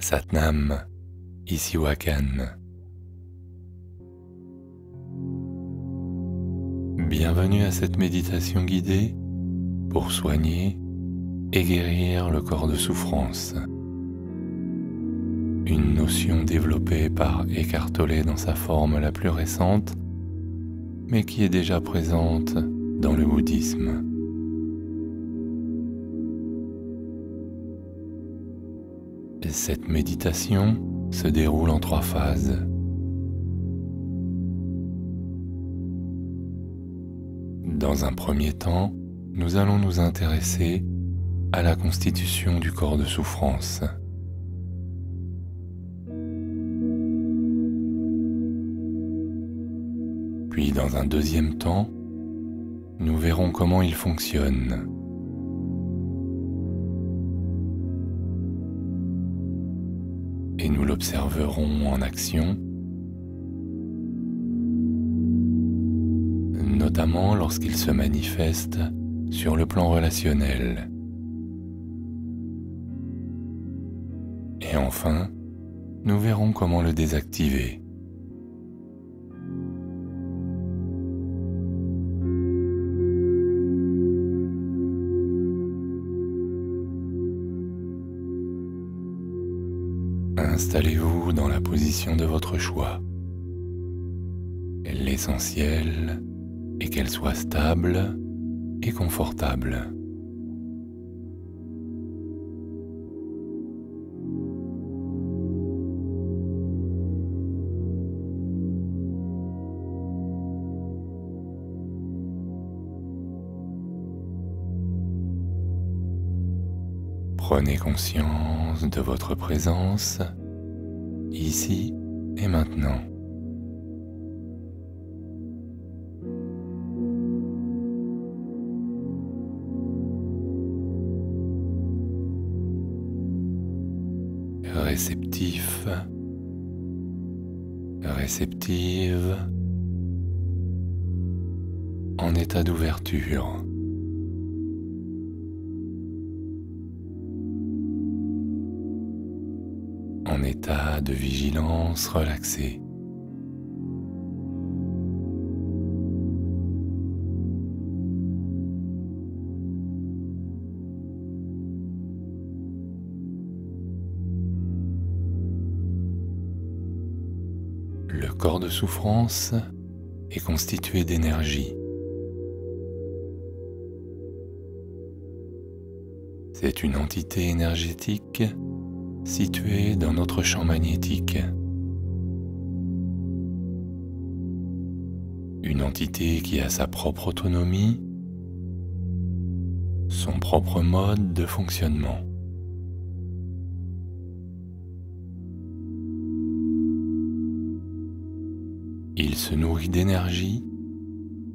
Satnam, Isiwakan. Bienvenue à cette méditation guidée pour soigner et guérir le corps de souffrance. Une notion développée par Eckhart dans sa forme la plus récente, mais qui est déjà présente dans le bouddhisme. Cette méditation se déroule en trois phases. Dans un premier temps, nous allons nous intéresser à la constitution du corps de souffrance. Puis dans un deuxième temps, nous verrons comment il fonctionne. Nous l'observerons en action, notamment lorsqu'il se manifeste sur le plan relationnel. Et enfin, nous verrons comment le désactiver. De votre choix. L'essentiel est qu'elle soit stable et confortable. Prenez conscience de votre présence ici et maintenant. Réceptif, réceptive, en état d'ouverture. De vigilance relaxée. Le corps de souffrance est constitué d'énergie. C'est une entité énergétique située dans notre champ magnétique. Une entité qui a sa propre autonomie, son propre mode de fonctionnement. Il se nourrit d'énergie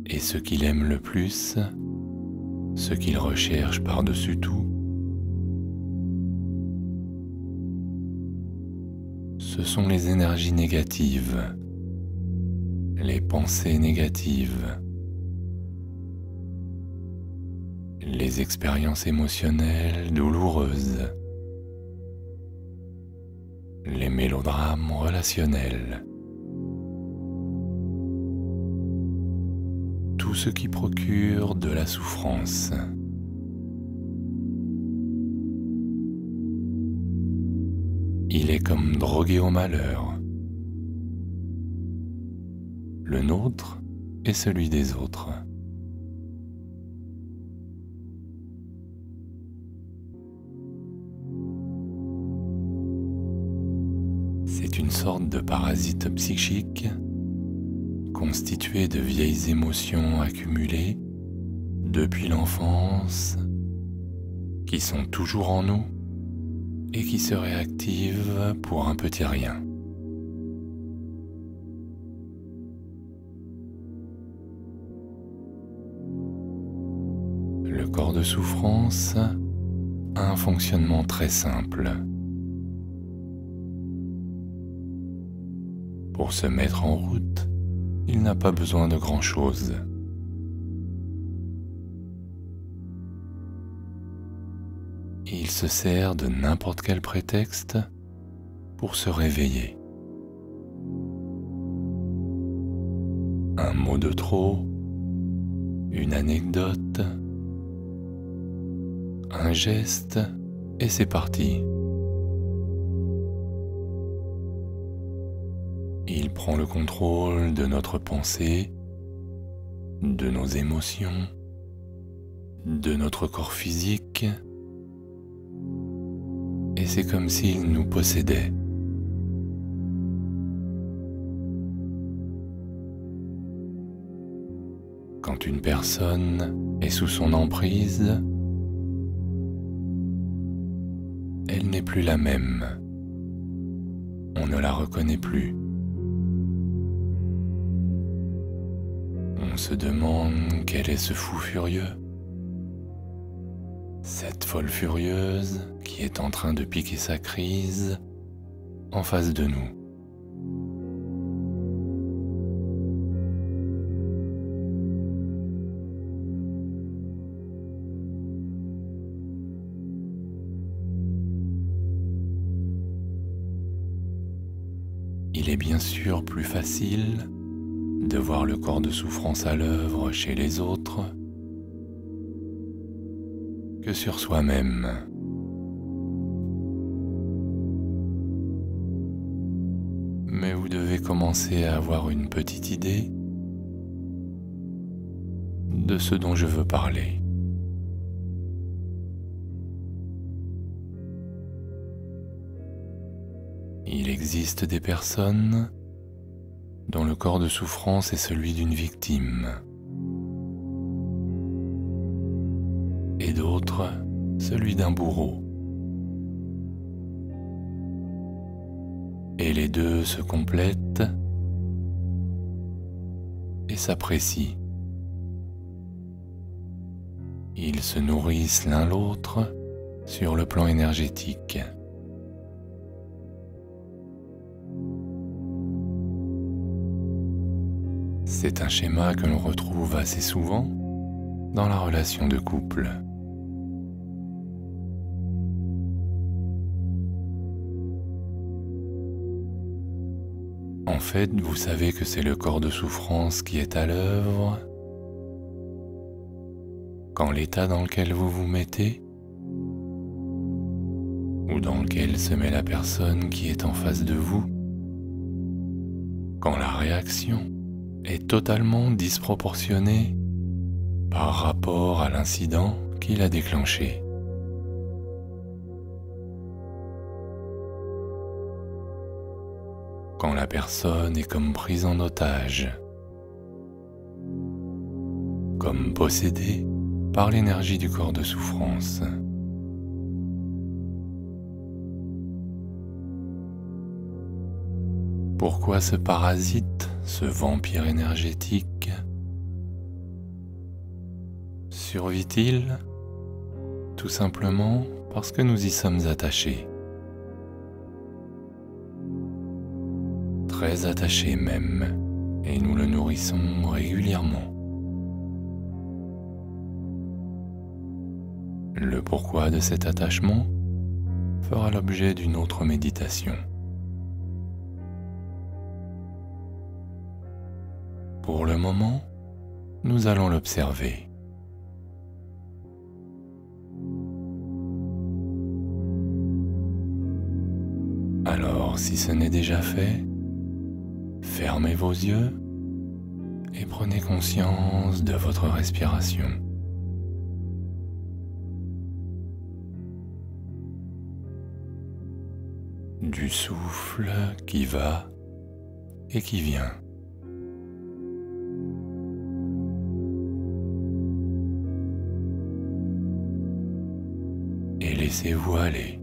et ce qu'il aime le plus, ce qu'il recherche par-dessus tout, ce sont les énergies négatives, les pensées négatives, les expériences émotionnelles douloureuses, les mélodrames relationnels, tout ce qui procure de la souffrance. Il est comme drogué au malheur. Le nôtre est celui des autres. C'est une sorte de parasite psychique constitué de vieilles émotions accumulées depuis l'enfance qui sont toujours en nous et qui se réactive pour un petit rien. Le corps de souffrance a un fonctionnement très simple. Pour se mettre en route, il n'a pas besoin de grand-chose. Il se sert de n'importe quel prétexte pour se réveiller. Un mot de trop, une anecdote, un geste et c'est parti. Il prend le contrôle de notre pensée, de nos émotions, de notre corps physique, et c'est comme s'il nous possédait. Quand une personne est sous son emprise, elle n'est plus la même. On ne la reconnaît plus. On se demande quel est ce fou furieux. Cette folle furieuse qui est en train de piquer sa crise en face de nous. Il est bien sûr plus facile de voir le corps de souffrance à l'œuvre chez les autres que sur soi-même. Mais vous devez commencer à avoir une petite idée de ce dont je veux parler. Il existe des personnes dont le corps de souffrance est celui d'une victime, d'autres celui d'un bourreau. Et les deux se complètent et s'apprécient. Ils se nourrissent l'un l'autre sur le plan énergétique. C'est un schéma que l'on retrouve assez souvent dans la relation de couple. En fait, vous savez que c'est le corps de souffrance qui est à l'œuvre quand l'état dans lequel vous vous mettez ou dans lequel se met la personne qui est en face de vous, quand la réaction est totalement disproportionné par rapport à l'incident qui l'a déclenché. Quand la personne est comme prise en otage, comme possédée par l'énergie du corps de souffrance. Pourquoi ce parasite, ce vampire énergétique, survit-il? Tout simplement parce que nous y sommes attachés. Très attachés même, et nous le nourrissons régulièrement. Le pourquoi de cet attachement fera l'objet d'une autre méditation. Pour le moment, nous allons l'observer. Alors, si ce n'est déjà fait, fermez vos yeux et prenez conscience de votre respiration. Du souffle qui va et qui vient. laissez-vous aller.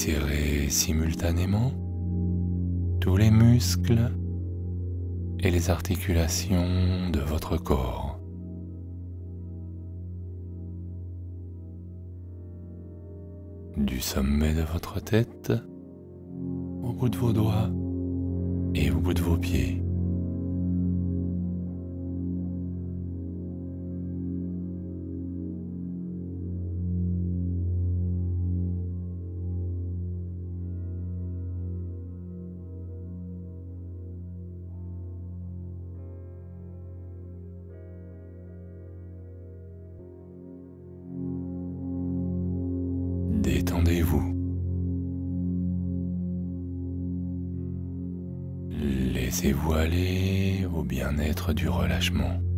Desserrez simultanément tous les muscles et les articulations de votre corps. Du sommet de votre tête au bout de vos doigts et au bout de vos pieds. Du relâchement.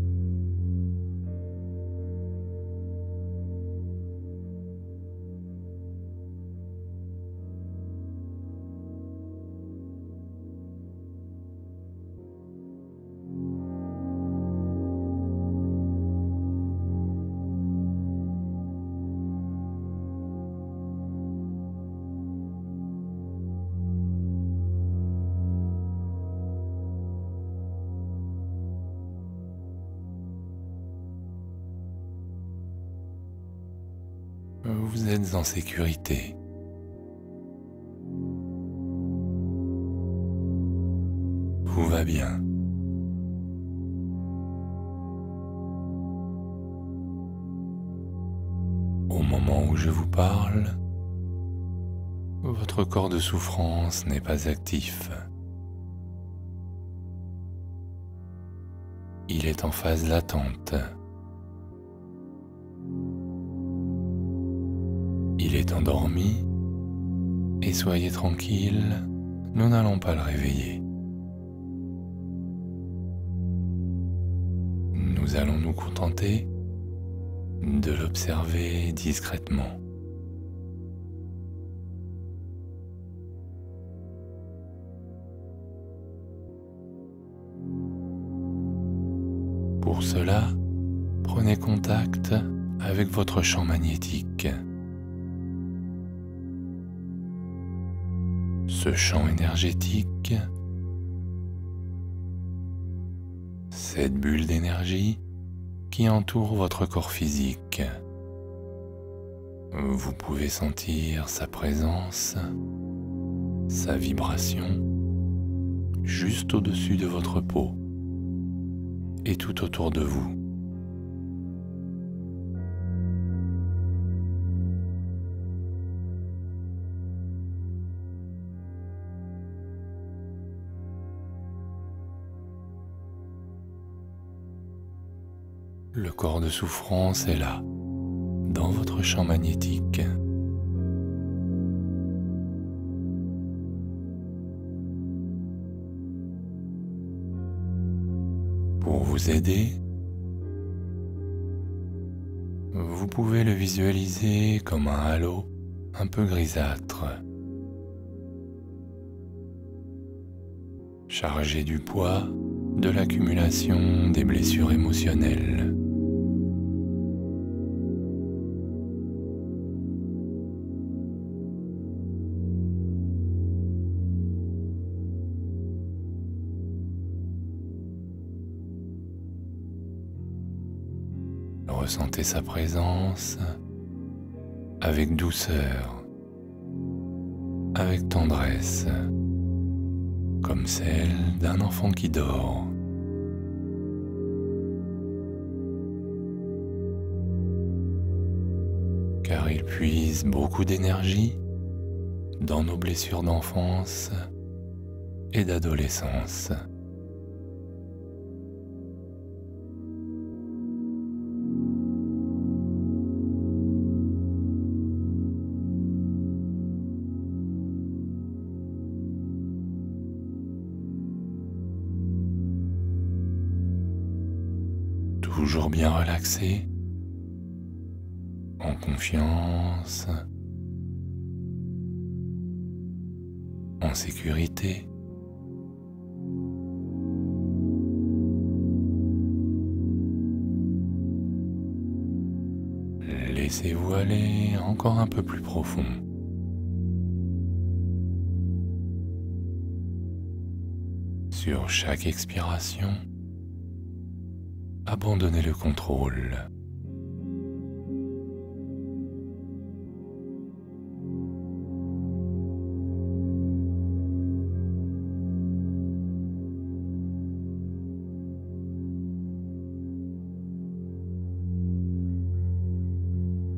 Vous êtes en sécurité. Tout va bien. Au moment où je vous parle, votre corps de souffrance n'est pas actif. Il est en phase latente. Endormi et soyez tranquille, nous n'allons pas le réveiller. Nous allons nous contenter de l'observer discrètement. Pour cela, prenez contact avec votre champ magnétique. Ce champ énergétique, cette bulle d'énergie qui entoure votre corps physique. Vous pouvez sentir sa présence, sa vibration juste au-dessus de votre peau et tout autour de vous. Corps de souffrance est là, dans votre champ magnétique. Pour vous aider, vous pouvez le visualiser comme un halo un peu grisâtre, chargé du poids de l'accumulation des blessures émotionnelles. Ressentez sa présence avec douceur, avec tendresse, comme celle d'un enfant qui dort. Car il puise beaucoup d'énergie dans nos blessures d'enfance et d'adolescence. Bien relaxé, en confiance, en sécurité. Laissez-vous aller encore un peu plus profond. Sur chaque expiration, abandonnez le contrôle.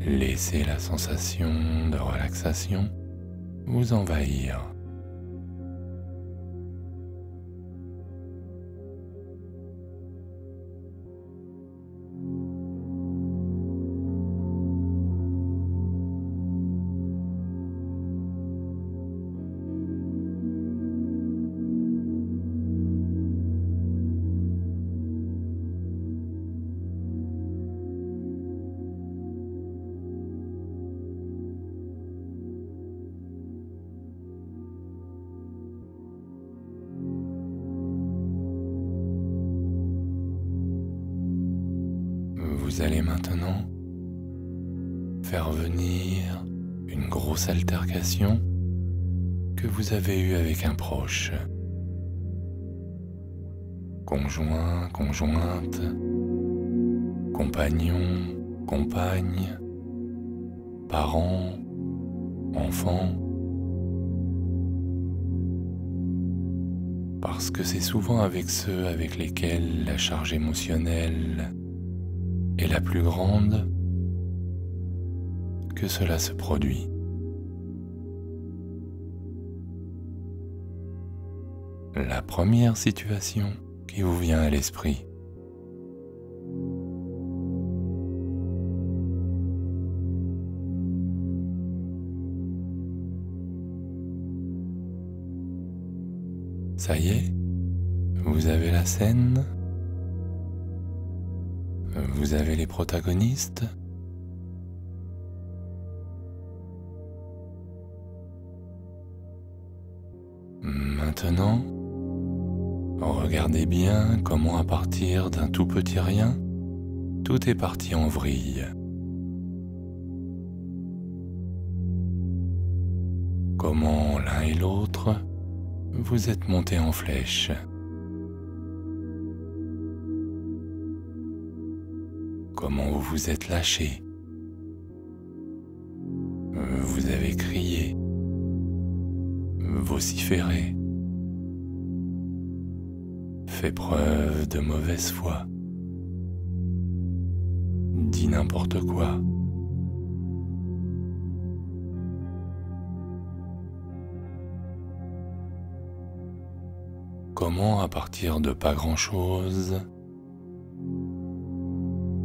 Laissez la sensation de relaxation vous envahir. Proche. Conjoint, conjointe, compagnon, compagne, parent, enfant. Parce que c'est souvent avec ceux avec lesquels la charge émotionnelle est la plus grande que cela se produit. La première situation qui vous vient à l'esprit. Ça y est, vous avez la scène vous avez les protagonistes. Maintenant, regardez bien comment à partir d'un tout petit rien, tout est parti en vrille. Comment l'un et l'autre, vous êtes montés en flèche. comment vous vous êtes lâché. Vous avez crié, vociféré, fait preuve de mauvaise foi, dit n'importe quoi. Comment à partir de pas grand-chose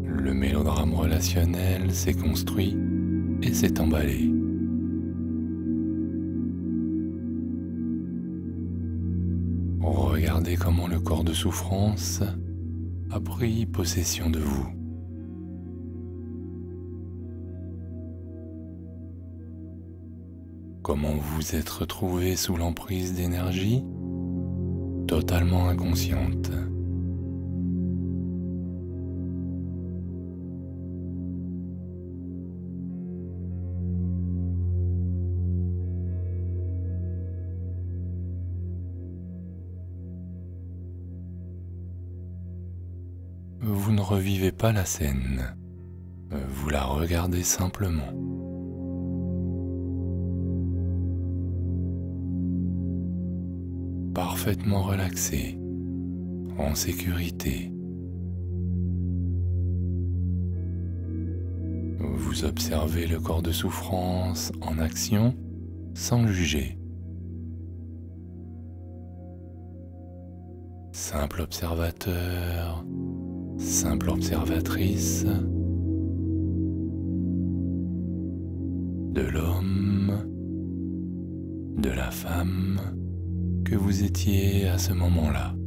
le mélodrame relationnel s'est construit et s'est emballé? Corps de souffrance a pris possession de vous. Comment vous êtes retrouvé sous l'emprise d'énergie? Totalement inconsciente. Vous ne revivez pas la scène, vous la regardez simplement. Parfaitement relaxé, en sécurité. Vous observez le corps de souffrance en action sans juger. Simple observateur simple observatrice de l'homme, de la femme que vous étiez à ce moment-là.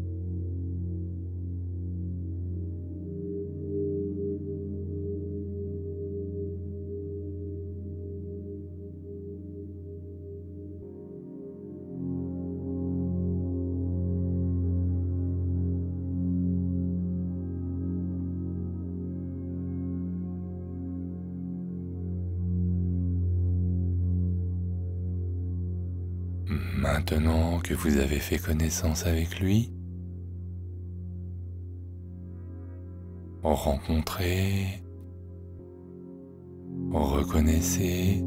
vous avez fait connaissance avec lui, rencontrez, reconnaissez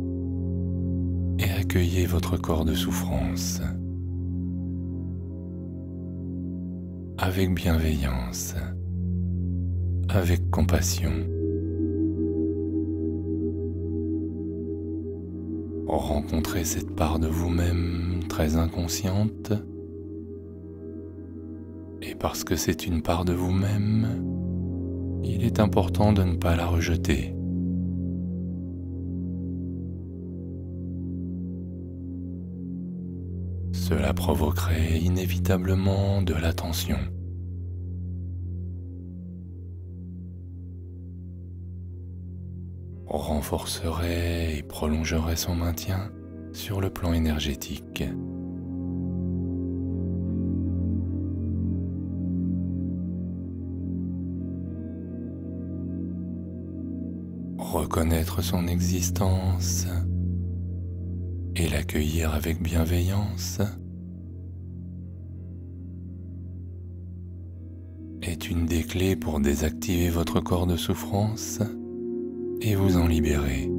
et accueillez votre corps de souffrance avec bienveillance, avec compassion. Rencontrez cette part de vous-même très inconsciente et parce que c'est une part de vous-même, il est important de ne pas la rejeter. Cela provoquerait inévitablement de la tension. Renforcerait et prolongerait son maintien sur le plan énergétique. reconnaître son existence et l'accueillir avec bienveillance est une des clés pour désactiver votre corps de souffrance et vous en libérer.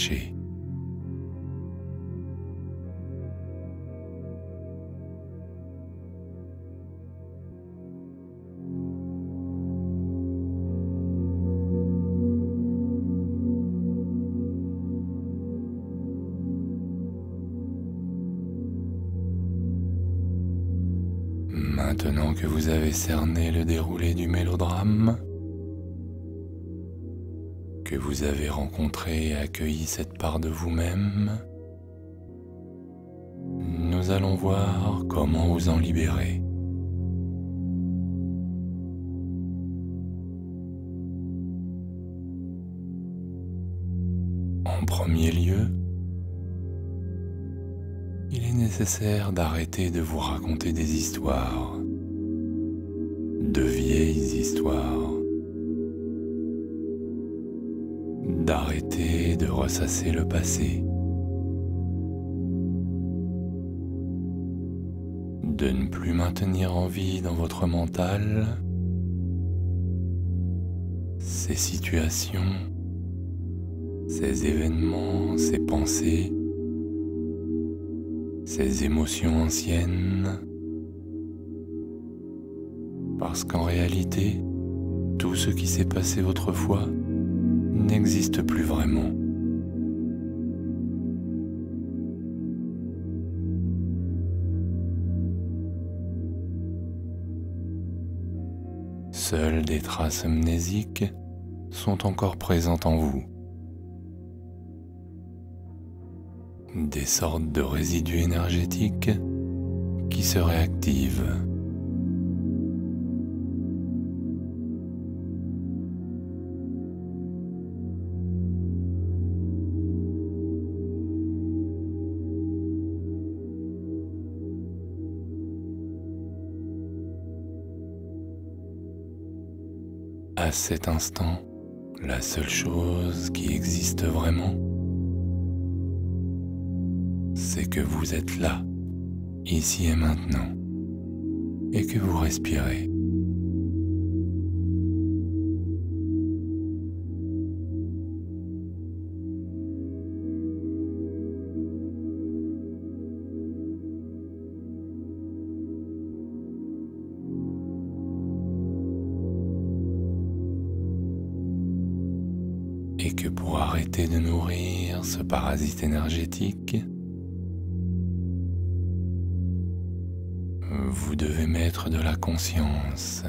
Sont vous avez rencontré et accueilli cette part de vous-même, nous allons voir comment vous en libérer. En premier lieu, il est nécessaire d'arrêter de vous raconter des histoires de vieilles histoires, ressasser le passé, de ne plus maintenir en vie dans votre mental ces situations, ces événements, ces pensées, ces émotions anciennes parce qu'en réalité, tout ce qui s'est passé autrefois n'existe plus vraiment. Seules des traces amnésiques sont encore présentes en vous. Des sortes de résidus énergétiques qui se réactivent. À cet instant, la seule chose qui existe vraiment, c'est que vous êtes là, ici et maintenant, et que vous respirez. Parasite énergétique, vous devez mettre de la conscience,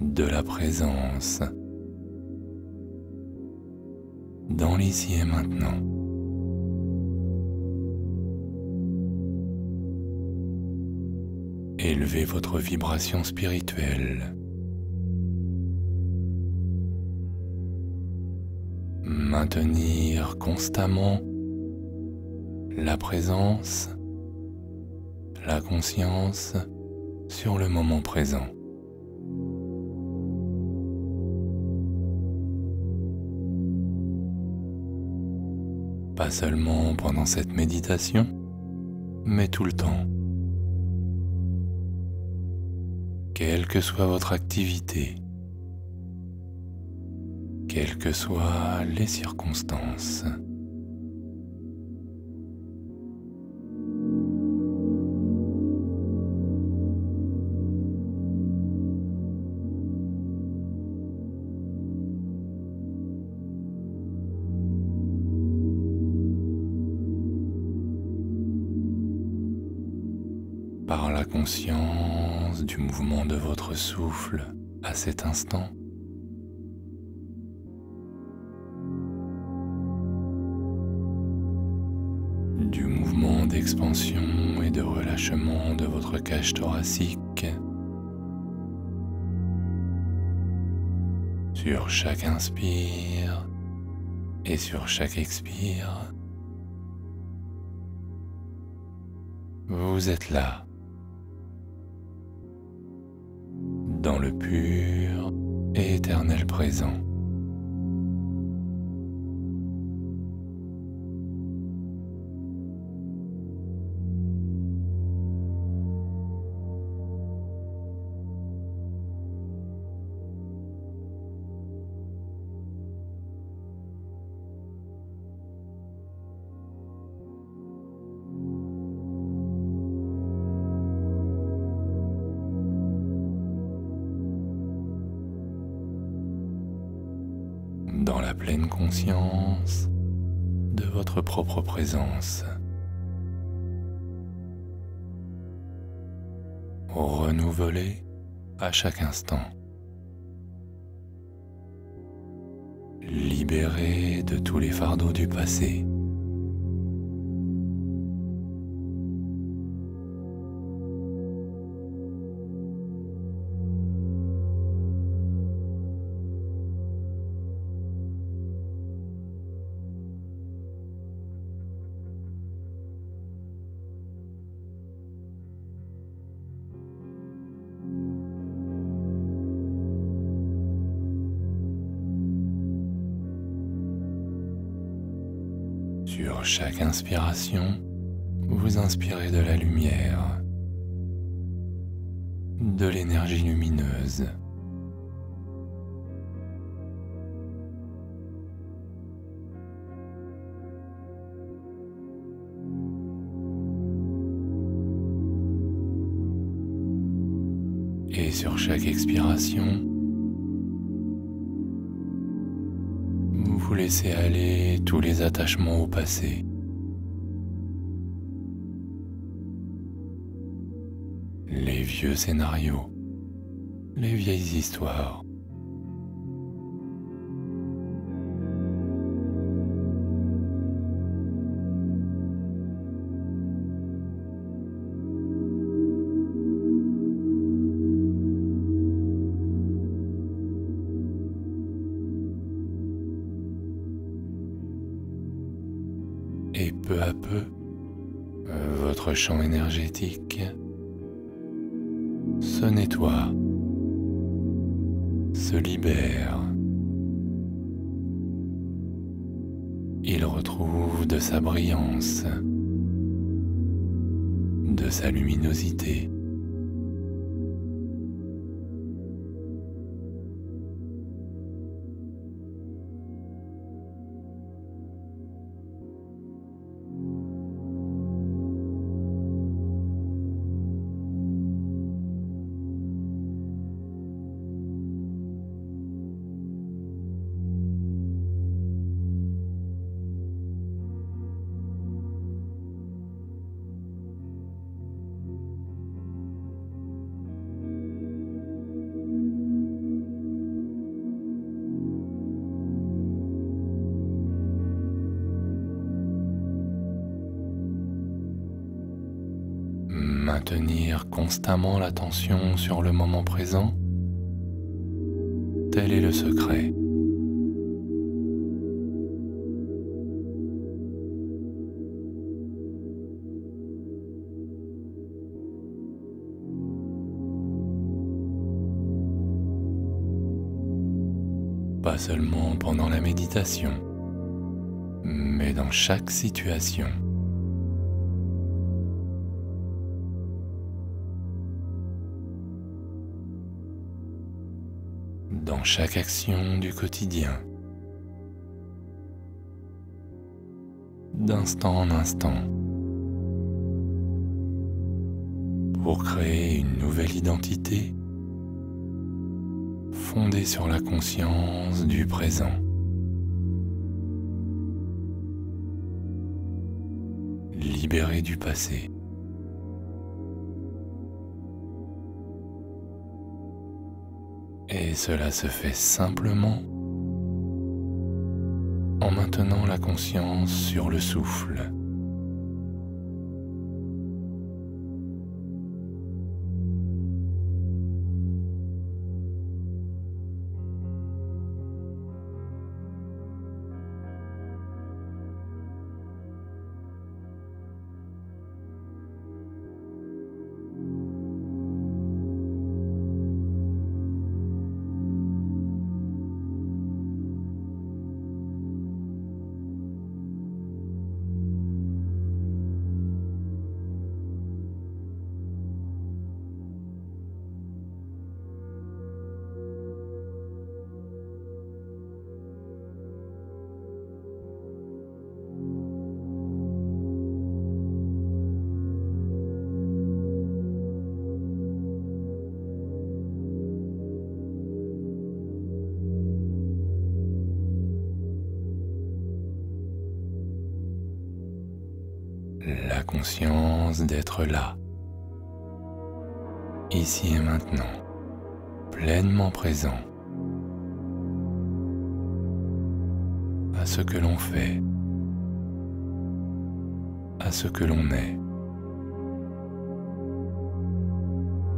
de la présence dans l'ici et maintenant. Élevez votre vibration spirituelle. Maintenir constamment la présence, la conscience sur le moment présent. Pas seulement pendant cette méditation, mais tout le temps. Quelle que soit votre activité, quelles que soient les circonstances. par la conscience du mouvement de votre souffle à cet instant. D'expansion et de relâchement de votre cage thoracique sur chaque inspire et sur chaque expire. Vous êtes là. dans le pur et éternel présent. Présence. Renouvelez à chaque instant. Libérez de tous les fardeaux du passé. Inspiration, vous inspirez de la lumière, de l'énergie lumineuse. Et sur chaque expiration, vous laissez aller tous les attachements au passé. Vieux les vieilles histoires. et peu à peu, votre champ énergétique se nettoie, se libère. Il retrouve de sa brillance, de sa luminosité. Maintenir constamment l'attention sur le moment présent, tel est le secret. pas seulement pendant la méditation, mais dans chaque situation. Chaque action du quotidien. D'instant en instant. Pour créer une nouvelle identité fondée sur la conscience du présent. Libéré du passé. Et cela se fait simplement en maintenant la conscience sur le souffle. Là, ici et maintenant, pleinement présent. À ce que l'on fait, à ce que l'on est,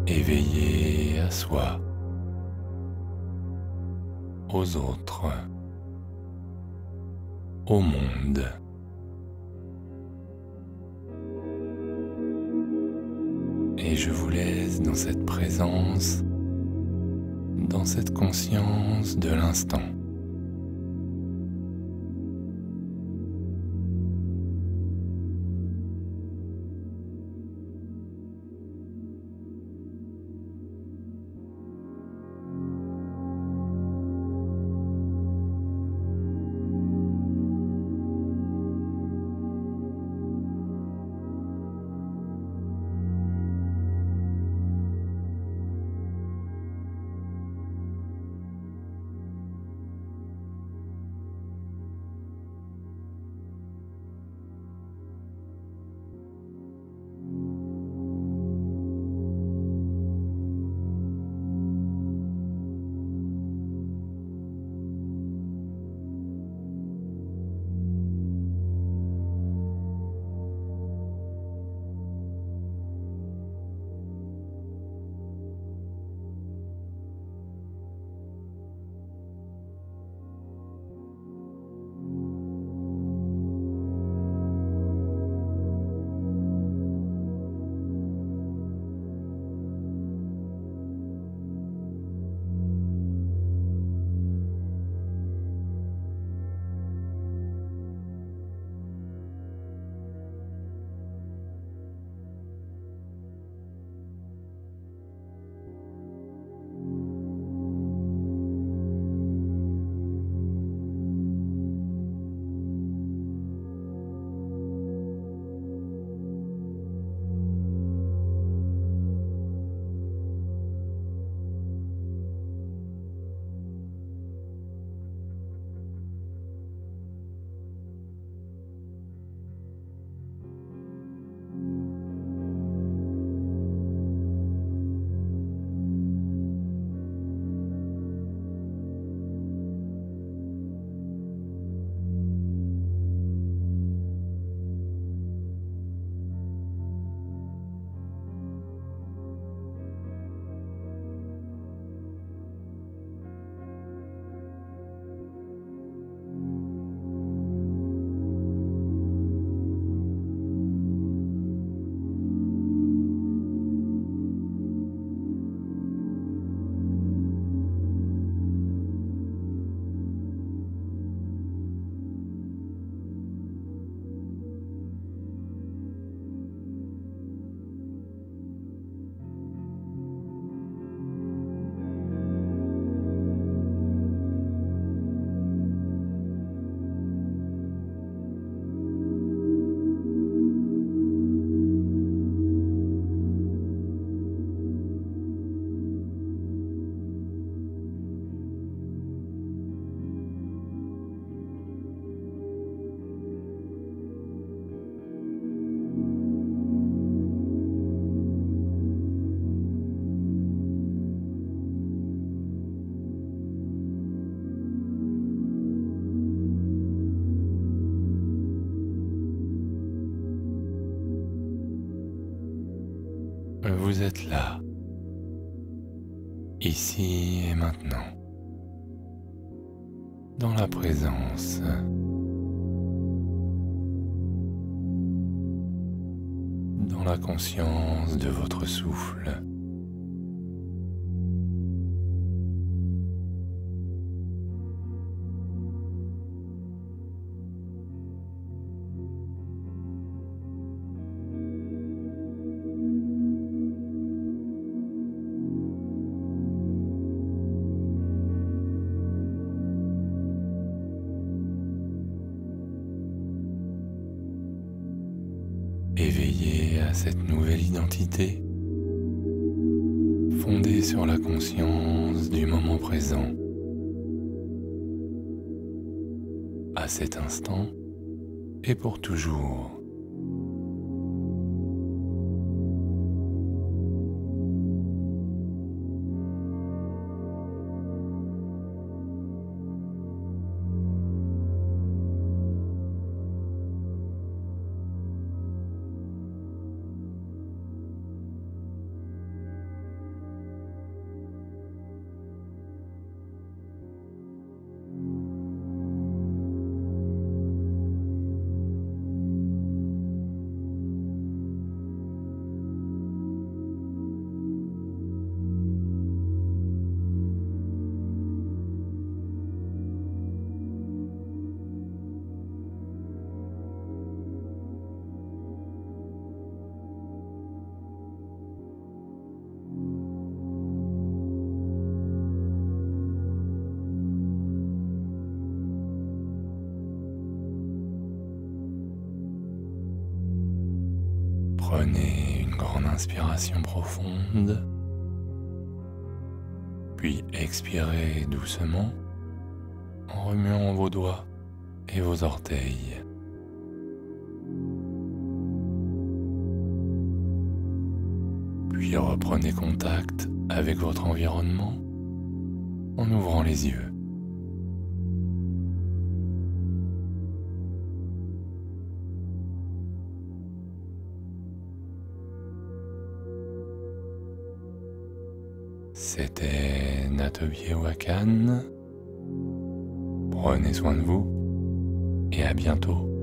éveillé à soi, aux autres, au monde. Et je vous laisse dans cette présence, dans cette conscience de l'instant. Vous êtes là, ici et maintenant, dans la présence. dans la conscience de votre souffle. Fondée sur la conscience du moment présent. À cet instant et pour toujours. Prenez une grande inspiration profonde, puis expirez doucement en remuant vos doigts et vos orteils. Puis reprenez contact avec votre environnement en ouvrant les yeux. C'était Natobie Wakan. Prenez soin de vous et à bientôt.